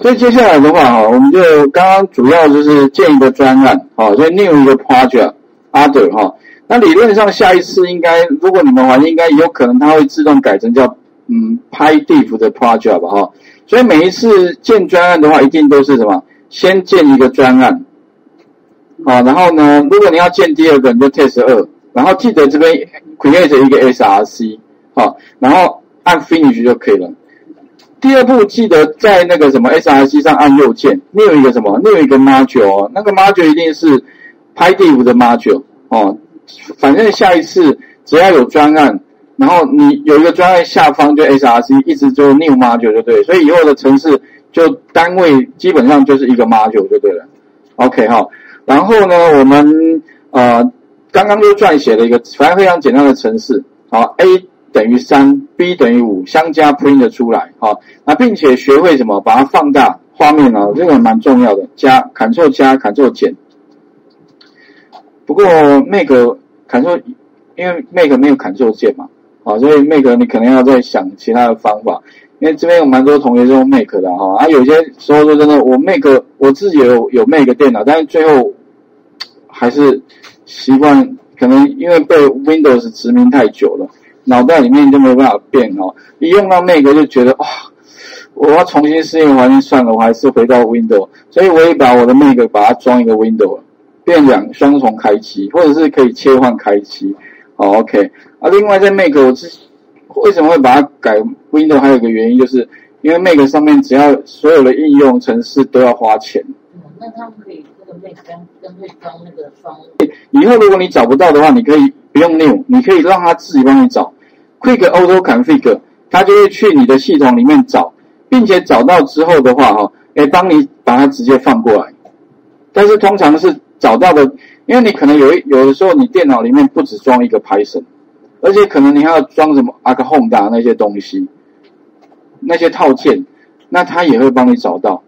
所以接下来的话哈，我们就刚刚主要就是建一个专案，好，所以 new 一个 project other 哈。那理论上下一次应该，如果你们环境应该有可能它会自动改成叫嗯 PyDiff 的 project 吧哈。所以每一次建专案的话，一定都是什么？先建一个专案，好，然后呢，如果你要建第二个，你就 test 二，然后记得这边 create 一个 src，好，然后按 finish 就可以了。第二步记得在那个什么 src 上按右键，new 一个什么？new 一个 module，那个 module 一定是 PyDiff 的 module 哦。反正下一次只要有专案，然后你有一个专案下方就 src，一直就 new module 就对，所以以后的城市就单位基本上就是一个 module 就对了。OK 哈，然后呢，我们呃刚刚就撰写了一个反正非常简单的程式，好 A 等于三，B 等于五，相加 print 出来，好，那并且学会什么把它放大画面啊，这个蛮重要的，加 Ctrl 加 Ctrl 减。不过 Make Ctrl，因为 Make 没有 Ctrl 键嘛，啊，所以 Make 你可能要再想其他的方法。因为这边有蛮多同学是用 Make 的哈，啊，有些时候说真的，我 Make 我自己有有 Make 电脑，但是最后还是习惯，可能因为被 Windows 殖民太久了，脑袋里面就没有办法变哦。一用到 Make 就觉得哇，我要重新适应环境算了，我还是回到 Windows，所以我也把我的 Make 把它装一个 Windows。变两双重开机，或者是可以切换开机，好，OK。啊，另外在 Make 我之为什么会把它改 Windows？还有一个原因就是因为 Make 上面只要所有的应用程式都要花钱。嗯，那他们可以那个 Make 跟跟会装那个双。以后如果你找不到的话，你可以不用 New，你可以让它自己帮你找。Quick Auto Config，它就会去你的系统里面找，并且找到之后的话，哈，哎，帮你把它直接放过来。但是通常是。找到的，因为你可能有一有的时候你电脑里面不止装一个 Python，而且可能你还要装什么 Arc Home 的那些东西，那些套件，那它也会帮你找到。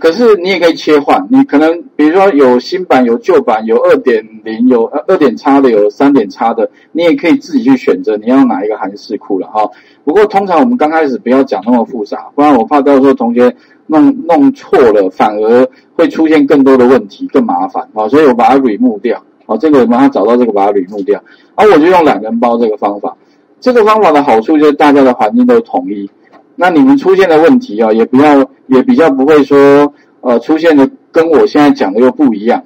可是你也可以切换，你可能比如说有新版有旧版，有二点零有二点叉的有三点叉的，你也可以自己去选择你要哪一个韩式库了哈。不过通常我们刚开始不要讲那么复杂，不然我怕到时候同学。弄弄错了，反而会出现更多的问题，更麻烦啊！所以我把它 remove 掉，好，这个我马上找到这个，把它 remove 掉。而我就用懒人包这个方法，这个方法的好处就是大家的环境都统一，那你们出现的问题啊，也不要也比较不会说，呃，出现的跟我现在讲的又不一样，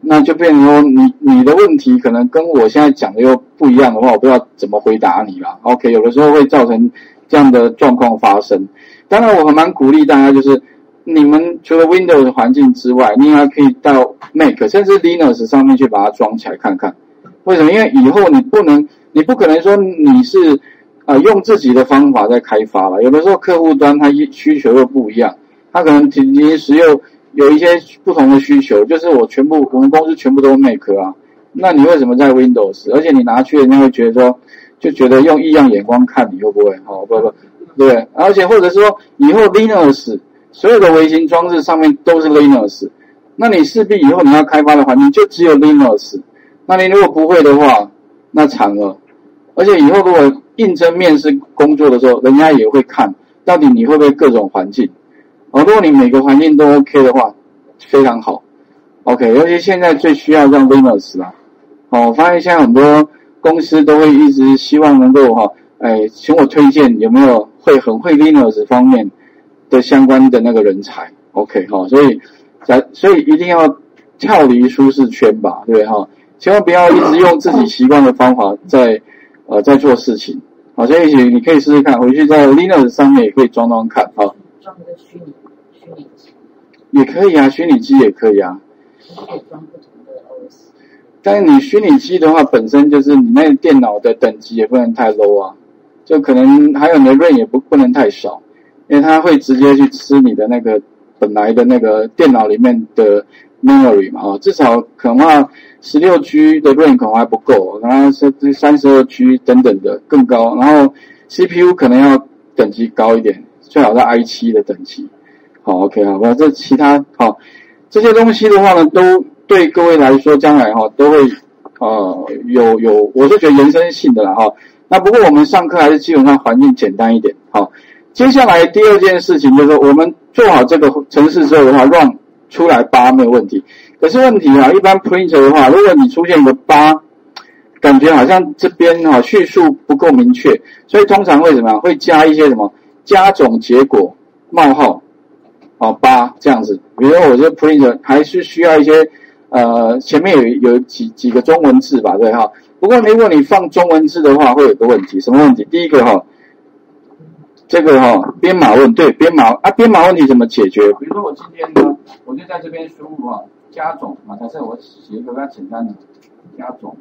那就变成说你你的问题可能跟我现在讲的又不一样的话，我不知道怎么回答你了。OK，有的时候会造成这样的状况发生。当然，我很蛮鼓励大家，就是你们除了 Windows 环境之外，你还可以到 Mac 甚至 Linux 上面去把它装起来看看。为什么？因为以后你不能，你不可能说你是啊用自己的方法在开发了。有的时候客户端它需求又不一样，他可能临时又有一些不同的需求。就是我全部我们公司全部都 Mac 啊，那你为什么在 Windows？而且你拿去，人家会觉得说，就觉得用异样眼光看你，会不会？好，不不。对，而且或者说以后 Linux 所有的微型装置上面都是 Linux，那你势必以后你要开发的环境就只有 Linux，那你如果不会的话，那惨了。而且以后如果应征面试工作的时候，人家也会看到底你会不会各种环境。哦，如果你每个环境都 OK 的话，非常好。OK，尤其现在最需要用 Linux 啊。哦，我发现现在很多公司都会一直希望能够哈，哎，请我推荐有没有。会很会 Linux 方面的相关的那个人才，OK 哈，所以在所以一定要跳离舒适圈吧，对不对哈？千万不要一直用自己习惯的方法在呃在做事情，好，所以你可以试试看，回去在 Linux 上面也可以装装看，啊。装个虚拟虚拟机也可以啊，虚拟机也可以啊。但是你虚拟机的话，本身就是你那电脑的等级也不能太 low 啊。就可能还有你的 RAM 也不不能太少，因为它会直接去吃你的那个本来的那个电脑里面的 memory 嘛，哦，至少可能话十六 G 的 RAM 可能还不够，然后是三十二 G 等等的更高，然后 CPU 可能要等级高一点，最好在 i 七的等级。好，OK 好，吧这其他好这些东西的话呢，都对各位来说将来哈都会呃有有，我是觉得延伸性的啦哈。那不过我们上课还是基本上环境简单一点，好。接下来第二件事情就是，我们做好这个程式之后的话，run 出来八没有问题。可是问题啊，一般 printer 的话，如果你出现一个八，感觉好像这边哈叙述不够明确，所以通常会怎么样？会加一些什么加总结果冒号，哦八这样子。比如说我这 printer 还是需要一些呃前面有有几几个中文字吧，对哈。不过如果你放中文字的话，会有个问题，什么问题？第一个哈，这个哈编码问对编码啊编码问题怎么解决？比如说我今天呢，我就在这边输入啊加总啊，假设我写一个比较简单的加总。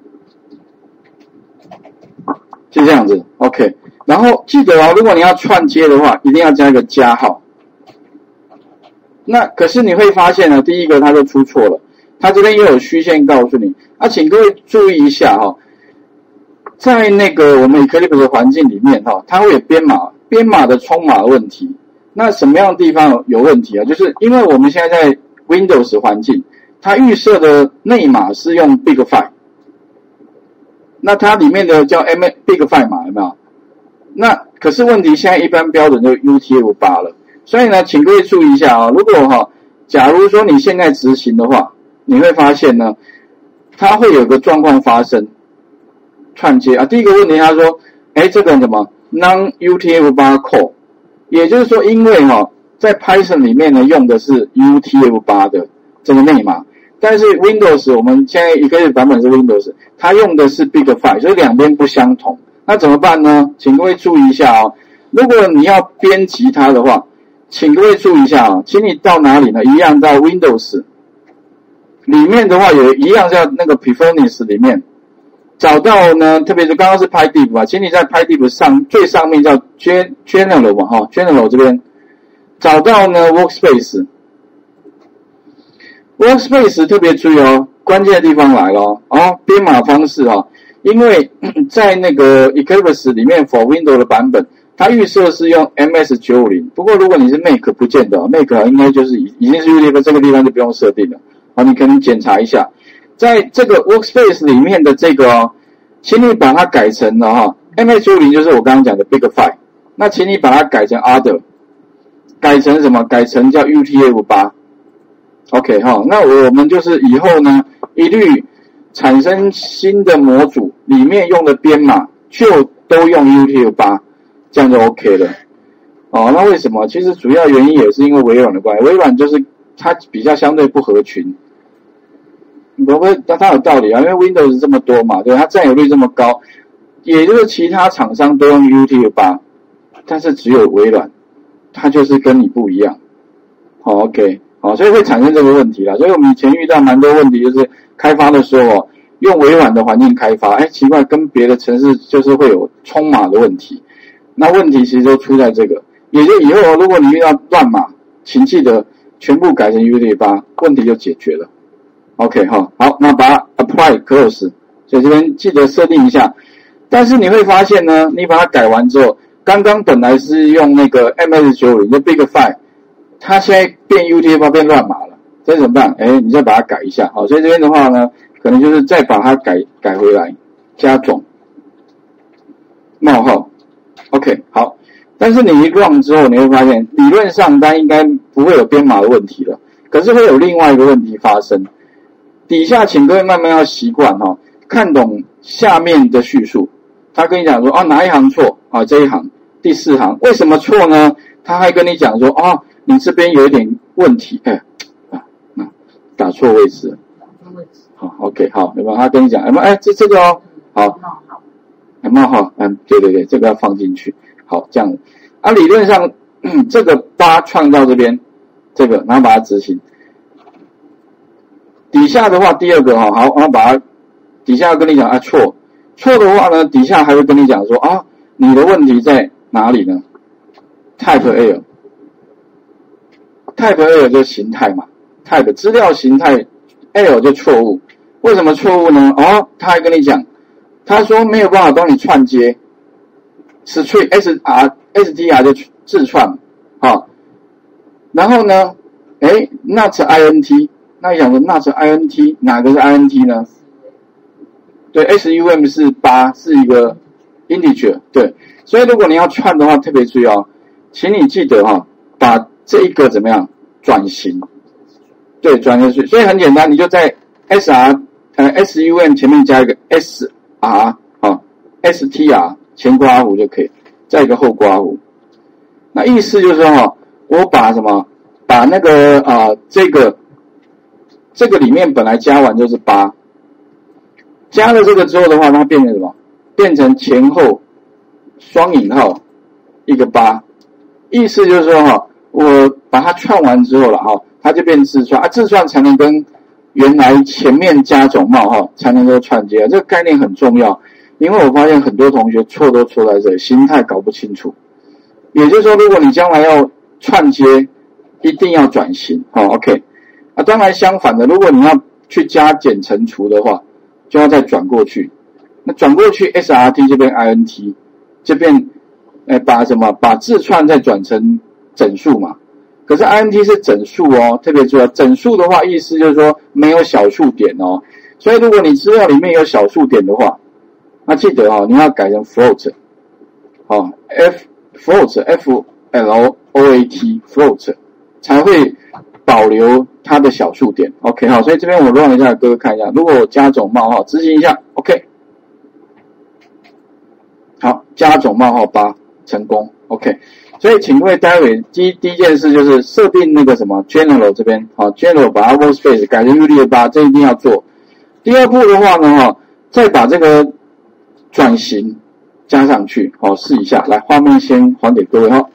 就这样子，OK。然后记得哦，如果你要串接的话，一定要加一个加号。那可是你会发现呢，第一个它就出错了，它这边又有虚线告诉你。啊，请各位注意一下哈，在那个我们 Eclipse 的环境里面哈，它会有编码编码的冲码问题。那什么样的地方有问题啊？就是因为我们现在在 Windows 环境，它预设的内码是用 Big File。那它里面的叫 M Big Five 码有没有？那可是问题，现在一般标准就 UTF 八了。所以呢，请各位注意一下啊，如果哈，假如说你现在执行的话，你会发现呢，它会有个状况发生，串接啊。第一个问题，他说，哎，这个什么 Non UTF 八 Core，也就是说，因为哈，在 Python 里面呢，用的是 UTF 八的这个内码。但是 Windows 我们现在一个版本是 Windows，它用的是 Big Five，所以两边不相同。那怎么办呢？请各位注意一下哦。如果你要编辑它的话，请各位注意一下啊，请你到哪里呢？一样到 Windows 里面的话，有一样在那个 Performance 里面找到呢。特别是刚刚是 PyDiff 啊，请你在 PyDiff 上最上面叫 General 嘛哈，General 这边找到呢 Workspace。Workspace 特别注意哦，关键的地方来了哦，编码方式哦，因为 在那个 Eclipse 里面 For Windows 的版本，它预设是用 MS 九五零。不过如果你是 Mac，不见得，Mac 应该就是已已经是 UTF 这个地方就不用设定了。好，你可能检查一下，在这个 Workspace 里面的这个，请你把它改成了哈，MS 九五零就是我刚刚讲的 Big File，那请你把它改成 Other，改成什么？改成叫 UTF 八。OK 哈，那我们就是以后呢，一律产生新的模组，里面用的编码就都用 UTF 八，这样就 OK 了。哦，那为什么？其实主要原因也是因为微软的关系，微软就是它比较相对不合群。不会，那它有道理啊，因为 Windows 这么多嘛，对，它占有率这么高，也就是其他厂商都用 UTF 八，但是只有微软，它就是跟你不一样。好，OK。好，所以会产生这个问题啦。所以我们以前遇到蛮多问题，就是开发的时候哦用微软的环境开发，哎，奇怪，跟别的城市就是会有冲码的问题。那问题其实都出在这个，也就以后如果你遇到乱码，请记得全部改成 UTF-8，问题就解决了。OK 哈，好，那把它 Apply Close，所以这边记得设定一下。但是你会发现呢，你把它改完之后，刚刚本来是用那个 MS90 的 Big File。它现在变 UTF 变乱码了，这怎么办？哎，你再把它改一下，好，所以这边的话呢，可能就是再把它改改回来，加总冒号，OK，好。但是你一 run 之后，你会发现理论上它应该不会有编码的问题了，可是会有另外一个问题发生。底下请各位慢慢要习惯哈，看懂下面的叙述。他跟你讲说啊，哪一行错啊？这一行第四行为什么错呢？他还跟你讲说啊。你这边有一点问题，哎，啊，那打错位置，好，OK，好，有没有？他跟你讲，有没有？哎，这这个哦，好，冒号，嗯，对对对，这个要放进去，好，这样，啊，理论上这个八创造这边，这个，然后把它执行，底下的话，第二个哈，好，然后把它底下要跟你讲啊，错，错的话呢，底下还会跟你讲说啊，你的问题在哪里呢？Type L，Type L 就是形态嘛，Type 资料形态 L 就错误，为什么错误呢？哦，他还跟你讲，他说没有办法帮你串接，String S R S D R 就自串，好，然后呢，哎，Not I N T，那你想说那是 I N T 哪个是 I N T 呢？对，S U M 是八，是一个 integer，对，所以如果你要串的话，特别注意哦。请你记得哈，把这一个怎么样转型？对，转下去。所以很简单，你就在 S R 呃 s u m 前面加一个 S R 啊，S T R 前刮弧就可以，再一个后刮弧。那意思就是说哈，我把什么？把那个啊，这个这个里面本来加完就是八，加了这个之后的话，它变成什么？变成前后双引号一个八，意思就是说哈，我把它串完之后了哈，它就变自串啊，自串才能跟原来前面加总冒号才能够串接，这个概念很重要，因为我发现很多同学错都错在这，心态搞不清楚。也就是说，如果你将来要串接，一定要转型，好，OK。啊，当然相反的，如果你要去加减乘除的话，就要再转过去。那转过去，SRT 这边 INT 这边，哎，把什么把字串再转成整数嘛？可是 INT 是整数哦，特别重要，整数的话，意思就是说没有小数点哦。所以如果你资料里面有小数点的话，那记得哦，你要改成 float，好，f float f l o a t float。才会保留它的小数点，OK 好，所以这边我乱一下，各位看一下，如果我加总冒号，执行一下，OK，好，加总冒号八成功，OK，所以请各位待会第第一件事就是设定那个什么 general 这边，好，general 把 w o r s p a c e 改成 u d 八，这一定要做。第二步的话呢，哈，再把这个转型加上去，好，试一下，来，画面先还给各位。哈。